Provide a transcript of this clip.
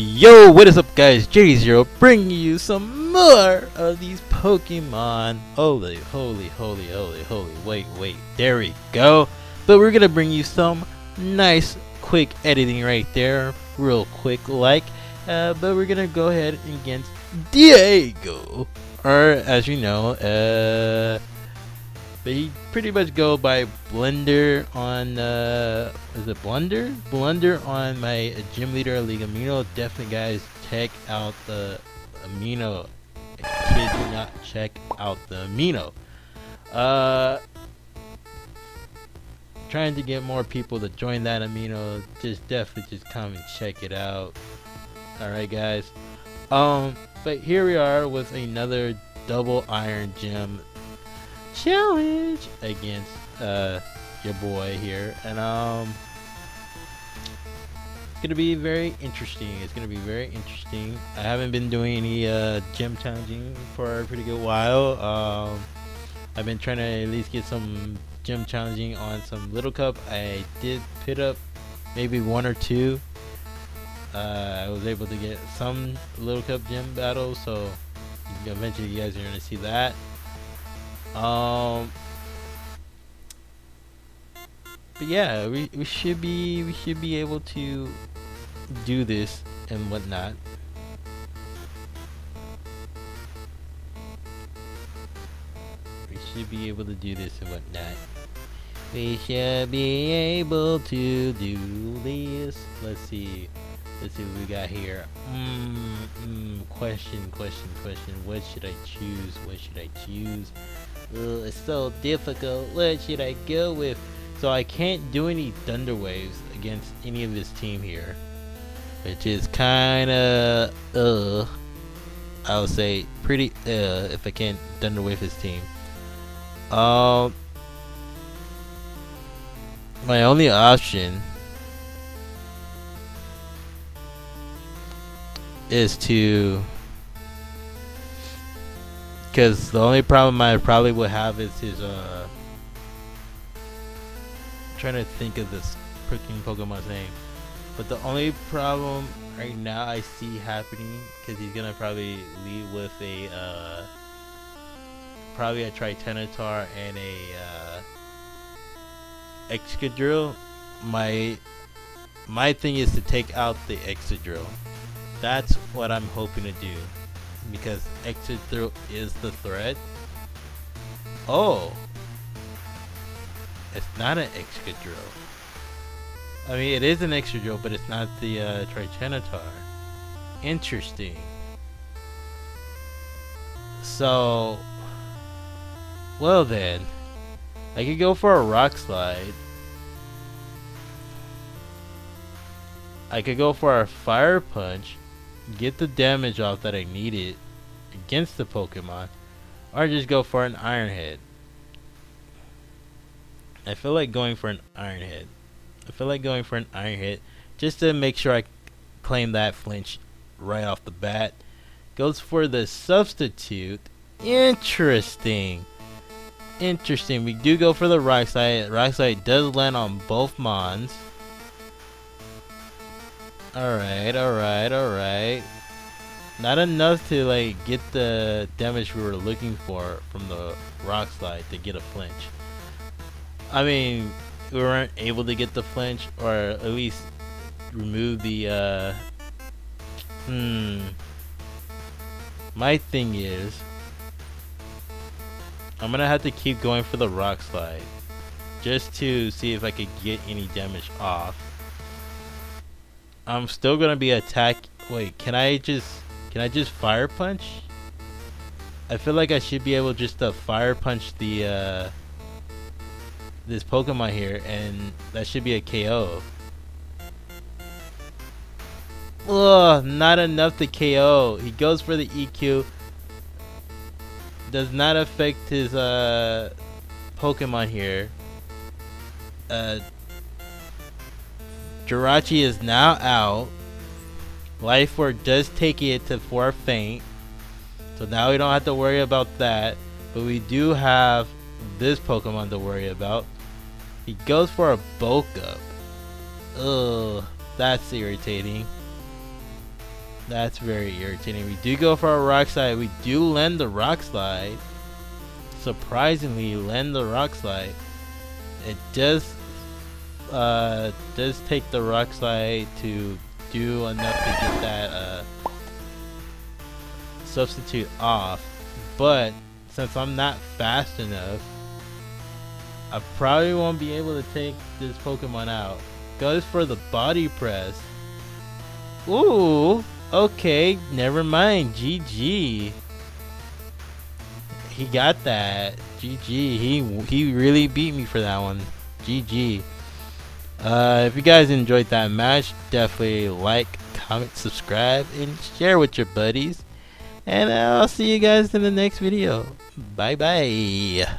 Yo, what is up guys? J0 bringing you some more of these Pokemon. Holy, holy, holy, holy, holy. Wait, wait. There we go. But we're to bring you some nice, quick editing right there. Real quick like. Uh, but we're to go ahead against Diego. Or, as you know, uh, they pretty much go by Blender on uh is it Blunder? Blunder on my gym leader league amino. Definitely guys check out the amino. Kid do not check out the amino. Uh trying to get more people to join that amino. Just definitely just come and check it out. Alright guys. Um but here we are with another double iron gym challenge against uh, your boy here, and um, it's gonna be very interesting. It's gonna be very interesting. I haven't been doing any uh, gym challenging for a pretty good while. Um, I've been trying to at least get some gym challenging on some little cup. I did pit up maybe one or two. Uh, I was able to get some little cup gym battles, so eventually you guys are gonna see that. Um, but yeah, we, we should be we should be able to do this and whatnot. We should be able to do this and whatnot. We should be able to do this. Let's see. Let's see what we got here. Mm, mm, question, question, question. What should I choose? What should I choose? Ugh, it's so difficult. What should I go with? So I can't do any Thunder Waves against any of this team here. Which is kinda, uh, I would say pretty, uh, if I can't Thunder Wave his team. Um, my only option is to because the only problem I probably would have is his uh trying to think of this freaking Pokemon's name. But the only problem right now I see happening because he's gonna probably lead with a uh probably a Tyranitar and a uh Excadrill. My my thing is to take out the Excadrill. That's what I'm hoping to do because Excadrill is the threat. Oh, it's not an Excadrill. I mean, it is an Excadrill, but it's not the uh. Interesting. So, well then, I could go for a Rock Slide. I could go for a Fire Punch get the damage off that I needed against the Pokemon, or just go for an Iron Head. I feel like going for an Iron Head. I feel like going for an Iron Head just to make sure I claim that flinch right off the bat. Goes for the substitute. Interesting. Interesting. We do go for the Rock Slide. Rock Slide does land on both Mons. Alright, alright, alright. Not enough to like get the damage we were looking for from the rock slide to get a flinch. I mean, we weren't able to get the flinch or at least remove the uh hmm my thing is I'm gonna have to keep going for the rock slide just to see if I could get any damage off I'm still gonna be attack. Wait, can I just can I just fire punch? I feel like I should be able just to fire punch the uh, this Pokemon here, and that should be a KO. Ugh, not enough to KO. He goes for the EQ. Does not affect his uh, Pokemon here. Uh, Jirachi is now out. Life Orb does take it to 4 Faint. So now we don't have to worry about that. But we do have this Pokemon to worry about. He goes for a bulk up. Ugh, that's irritating. That's very irritating. We do go for a rock slide. We do lend the rock slide. Surprisingly, lend the rock slide. It does uh, does take the rock slide to do enough to get that uh, substitute off. But since I'm not fast enough, I probably won't be able to take this Pokemon out. Goes for the body press. Ooh, okay, never mind. GG. He got that. GG. He he really beat me for that one. GG. Uh, if you guys enjoyed that match, definitely like, comment, subscribe, and share with your buddies. And I'll see you guys in the next video. Bye bye.